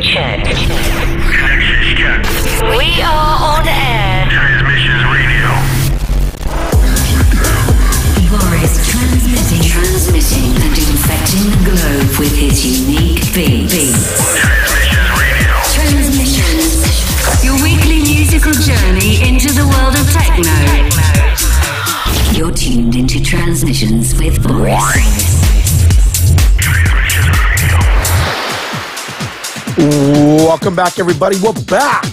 check. Access check. We are on air. Transmissions radio. Boris transmitting, transmitting, and infecting the globe with his unique beats. Transmissions radio. Transmissions. Your weekly musical journey into the world of techno. You're tuned into Transmissions with Boris. Welcome back, everybody. We're back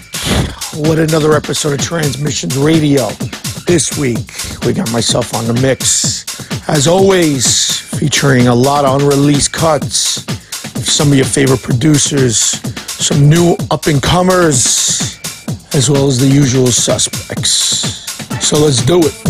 with another episode of Transmissions Radio. This week, we got myself on the mix, as always, featuring a lot of unreleased cuts some of your favorite producers, some new up and comers, as well as the usual suspects. So let's do it.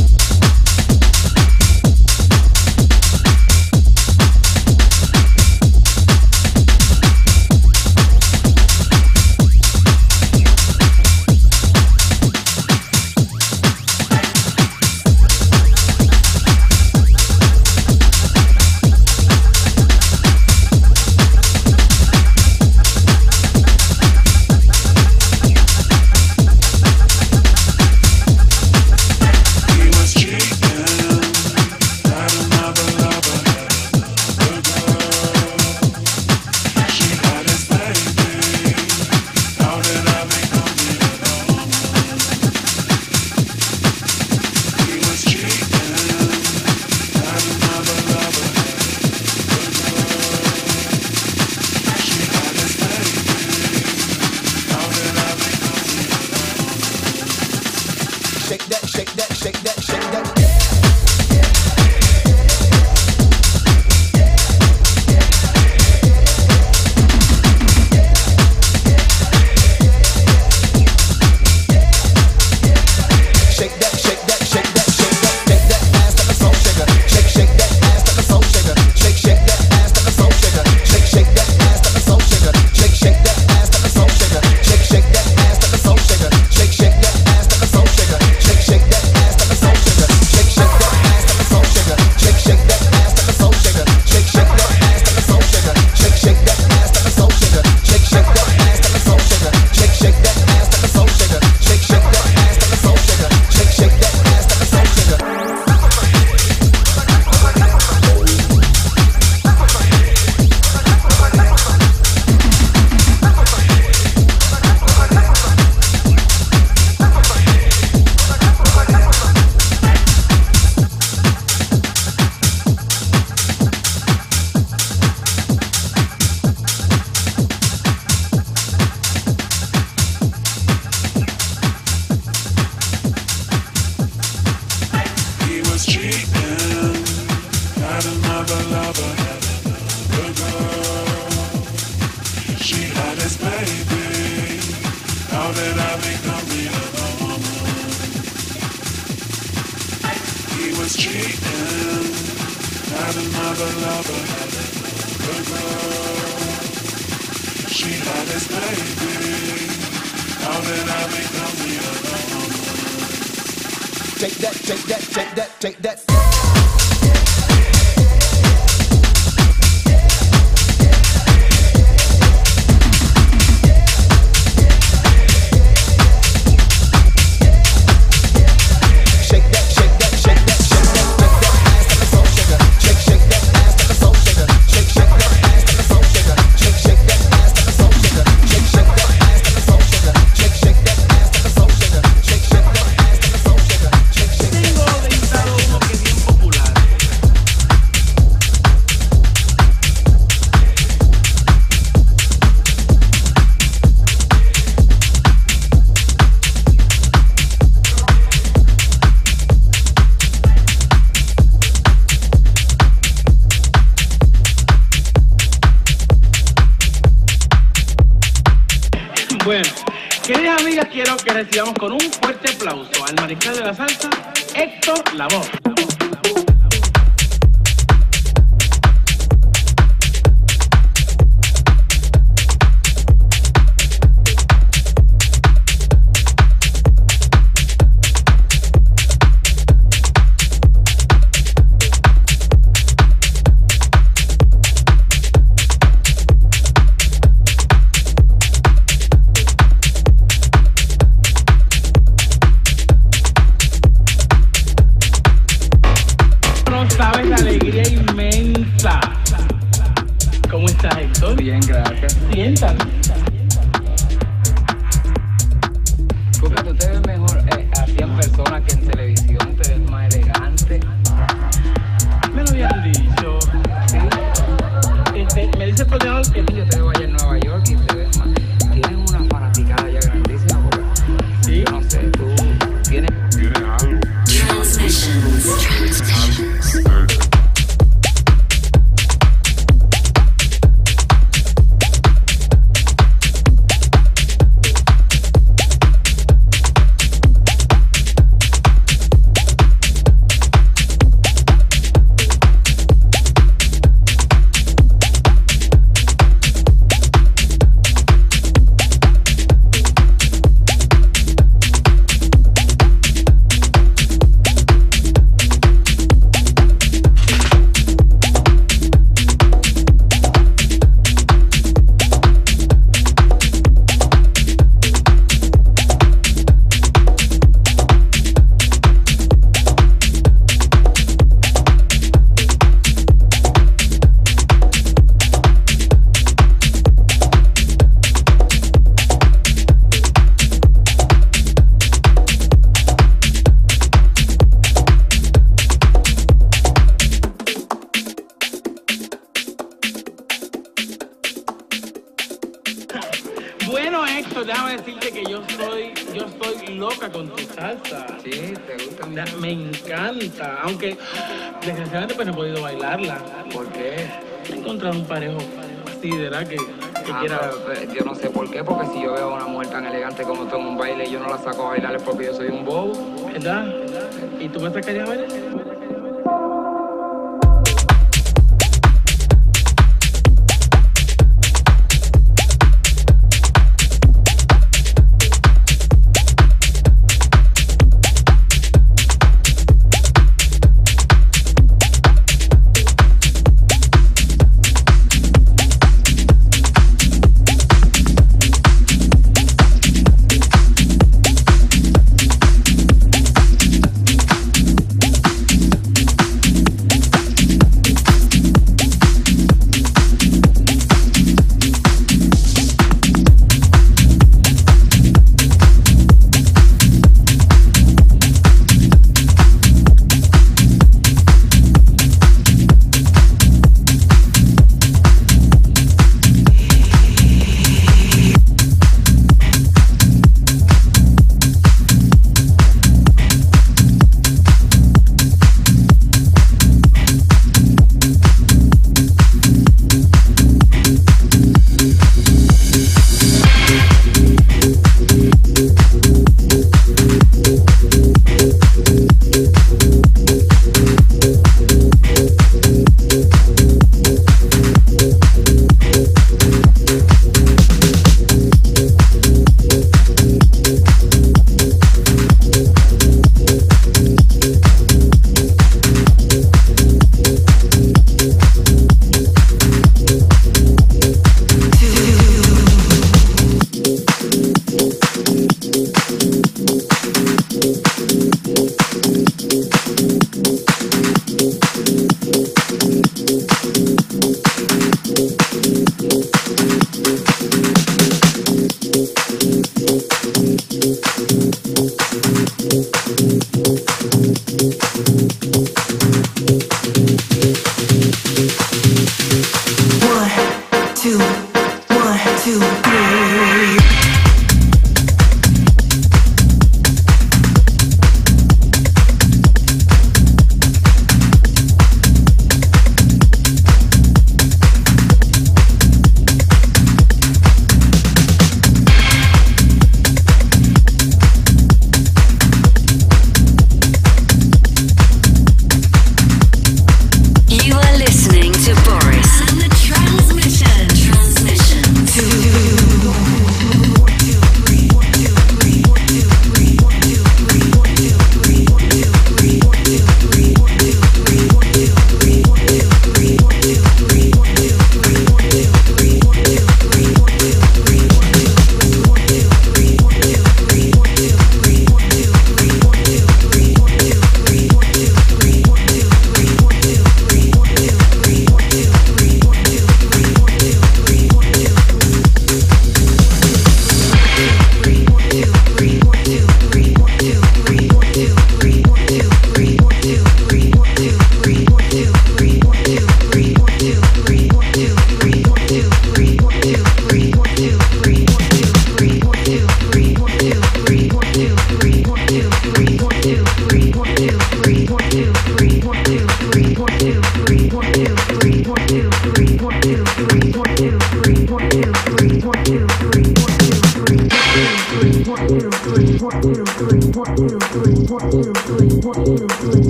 Sí.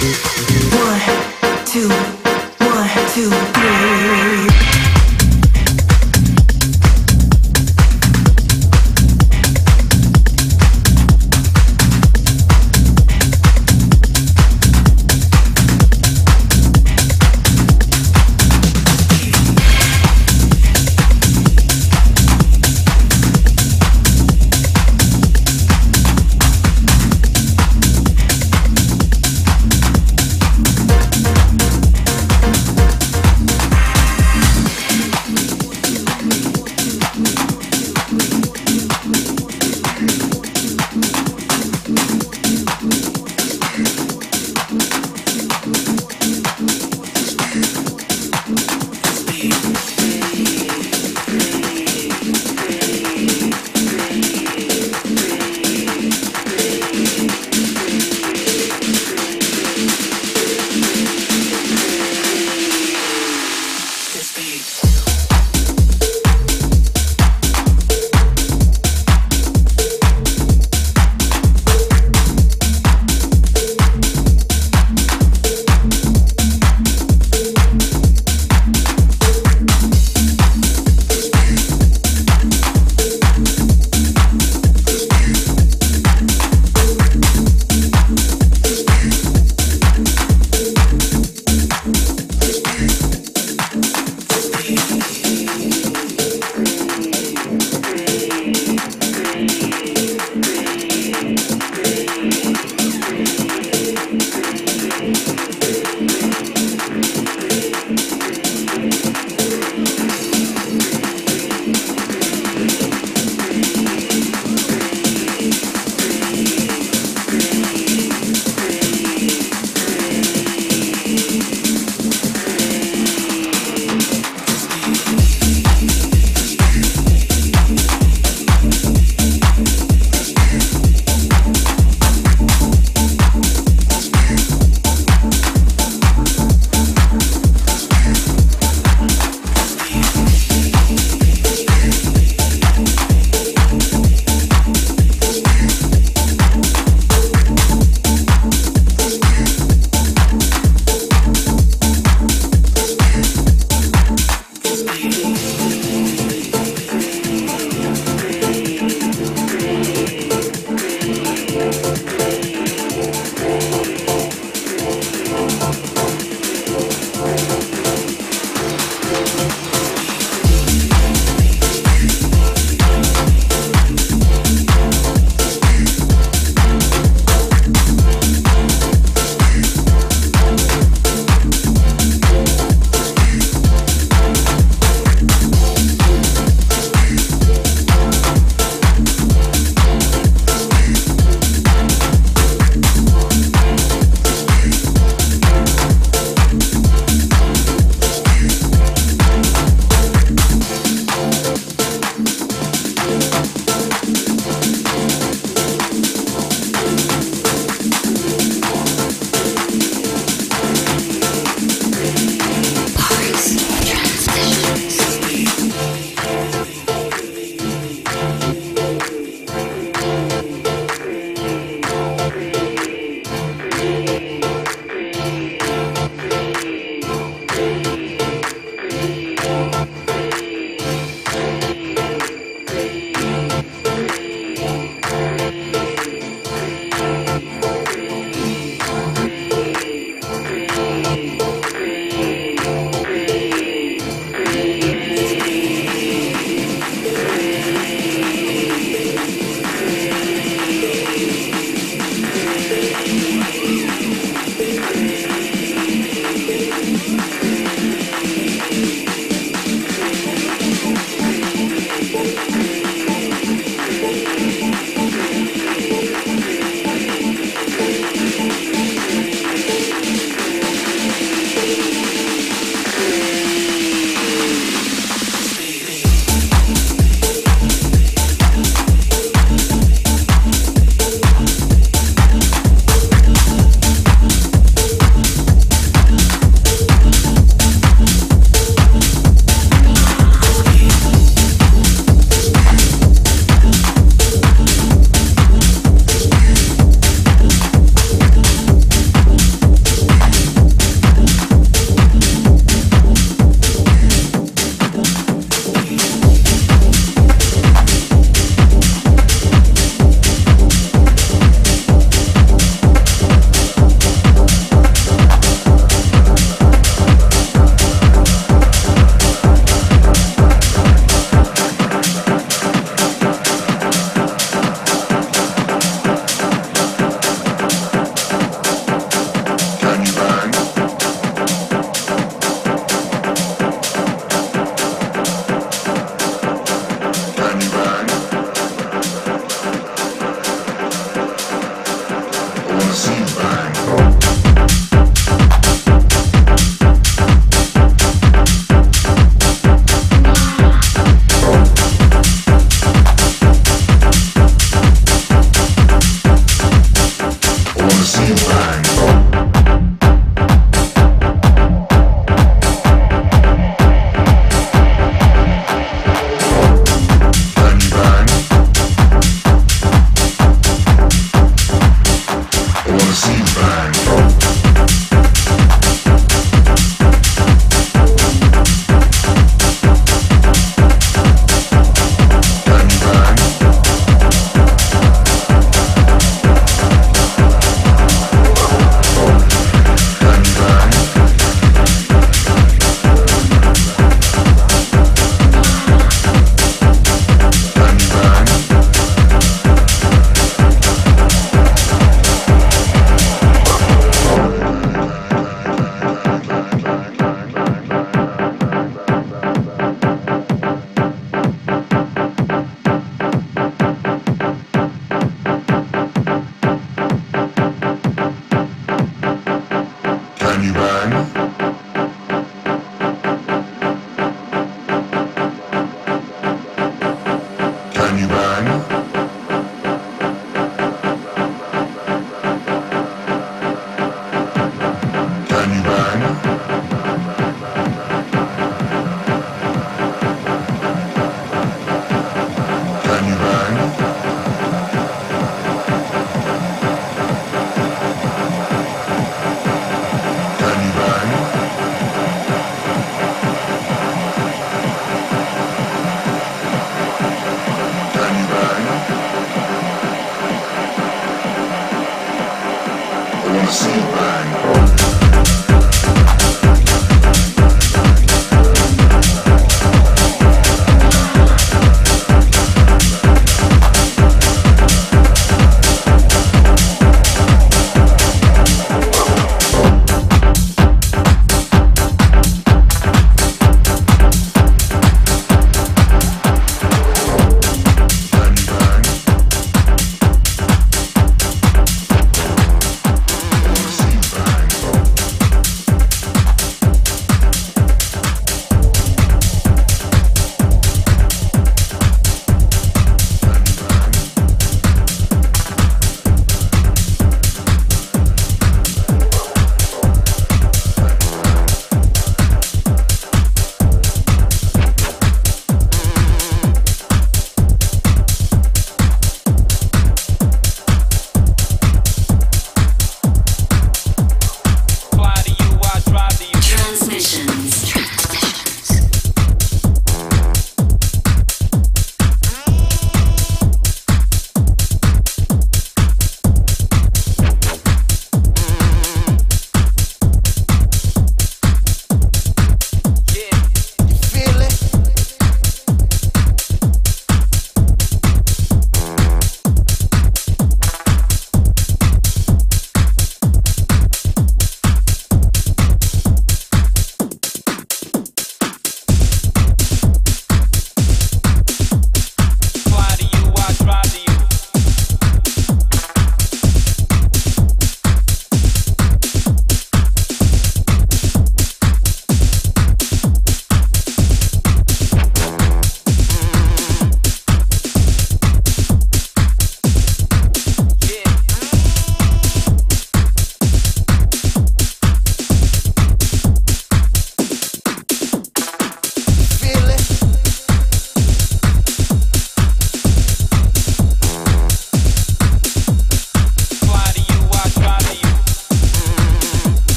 Peace.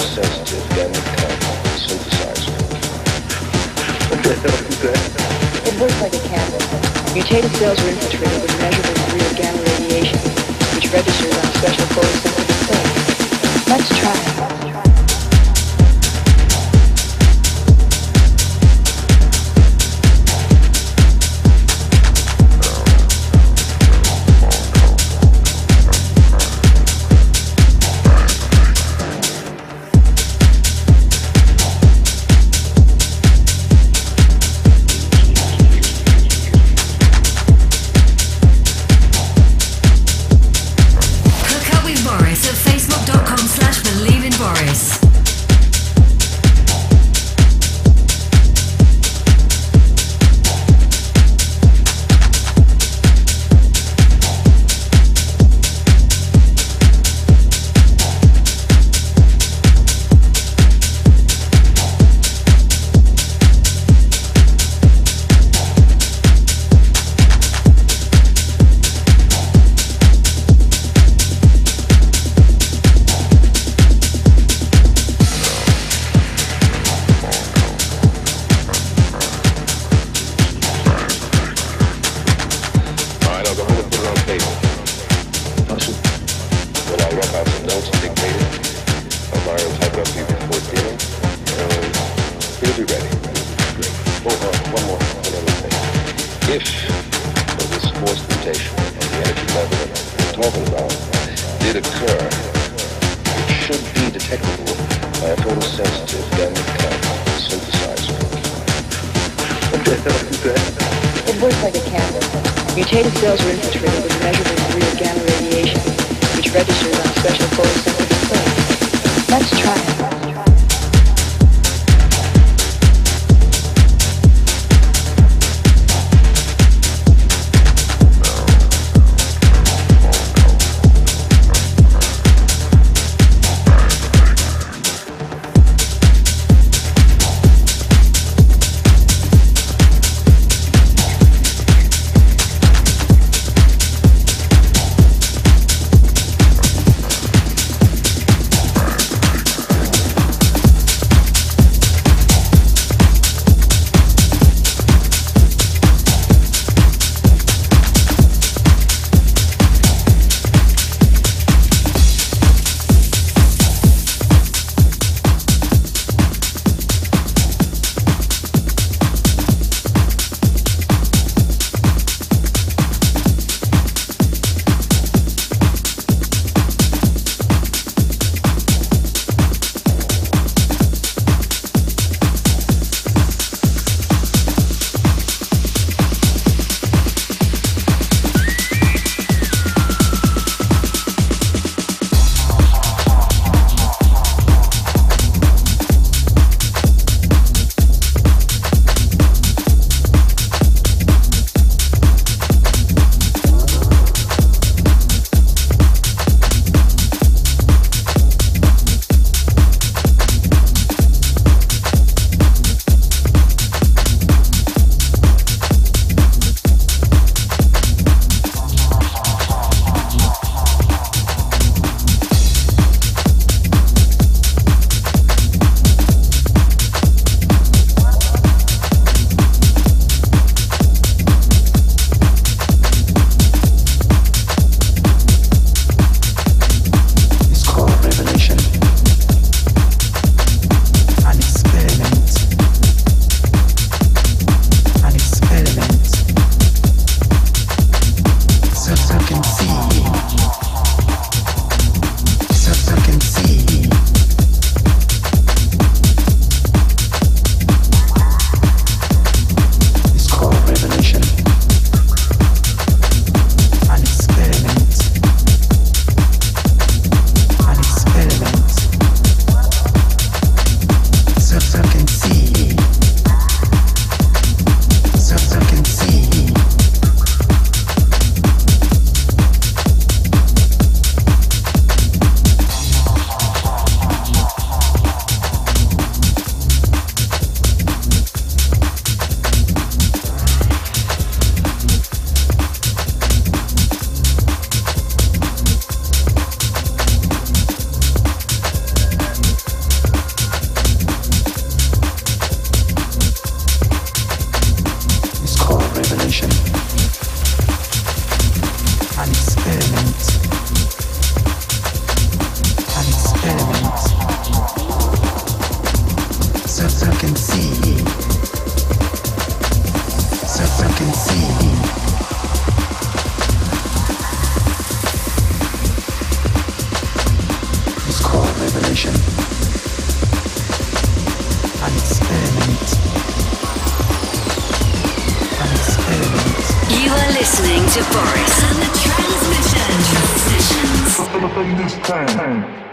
It works like a camera. Mutated cells are infiltrated with measurable degree gamma radiation, which registers on a special photosensitive. Let's try it. Mutated cells are infiltrated with measurable real gamma radiation, which registers on special photosynthetic cells. Let's try it. Listening to Boris and the Transmission. Transmissions.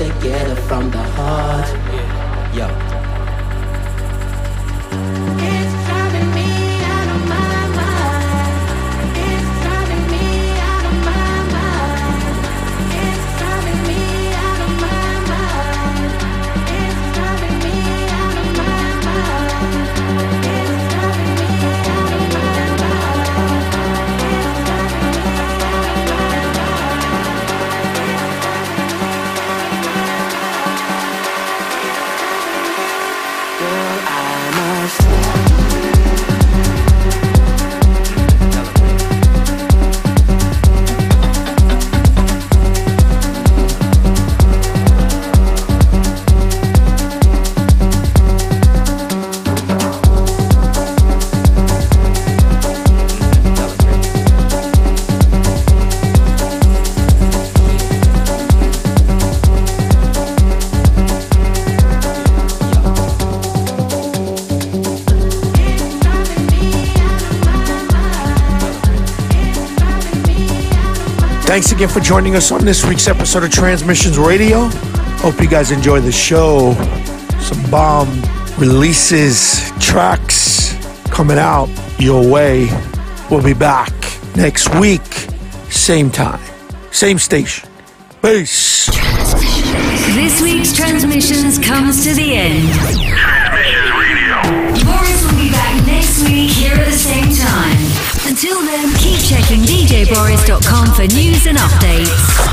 Together from the heart. Yo. Thanks again for joining us on this week's episode of Transmissions Radio. Hope you guys enjoy the show. Some bomb releases, tracks coming out your way. We'll be back next week, same time, same station. Peace. This week's transmissions comes to the end. Transmissions Radio. Boris will be back next week here at the same time. Until then, checking djboris.com for news and updates.